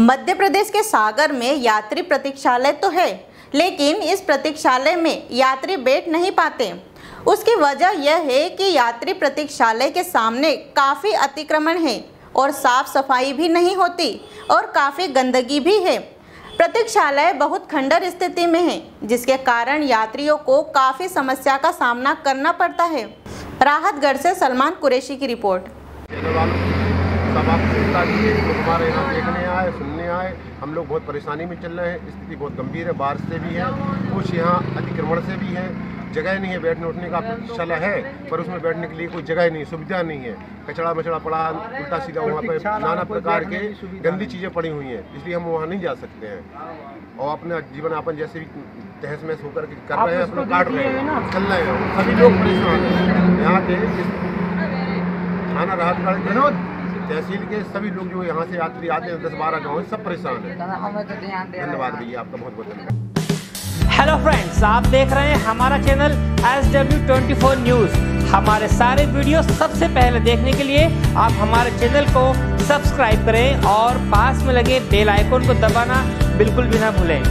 मध्य प्रदेश के सागर में यात्री प्रतीक्षालय तो है, लेकिन इस प्रतीक्षालय में यात्री बैठ नहीं पाते। उसकी वजह यह है कि यात्री प्रतीक्षालय के सामने काफ़ी अतिक्रमण है और साफ़ सफ़ाई भी नहीं होती और काफ़ी गंदगी भी है। प्रतीक्षालय बहुत खंडर स्थिति में है, जिसके कारण यात्रियों को काफ़ी समस्या का सामना करना पड़ता है। राहतगढ़ से सलमान कुरैशी की रिपोर्ट। सब आप चिंता हमारे यहाँ देखने आए, सुनने आए। हम लोग बहुत परेशानी में चल रहे हैं। स्थिति बहुत गंभीर है बारिश से भी है, कुछ यहाँ अतिक्रमण से भी है। जगह नहीं है बैठने उठने का, शला है, पर उसमें बैठने के लिए कोई जगह नहीं, सुविधा नहीं है। कचड़ा मचड़ा पड़ा, उल्टा सीधा वहाँ पे नाना प्रकार के गंदी चीज़ें पड़ी हुई हैं, इसलिए हम वहाँ नहीं जा सकते हैं। और अपना जीवन यापन जैसे भी तहस महस होकर के कर रहे हैं, अपना काट रहे हैं, चल रहे हैं। सभी लोग परेशान हैं। यहाँ के थाना राहतगढ़ के तहसील के सभी लोग जो यहाँ से यात्री आते हैं दस बारह गाँव सब परेशान हैं। धन्यवाद भैया आपका बहुत बहुत धन्यवाद। हेलो फ्रेंड्स आप देख रहे हैं हमारा channel S W twenty four news हमारे सारे वीडियो सबसे पहले देखने के लिए आप हमारे चैनल को सब्सक्राइब करें और पास में लगे बेल आइकन को दबाना बिल्कुल भी ना भूलें।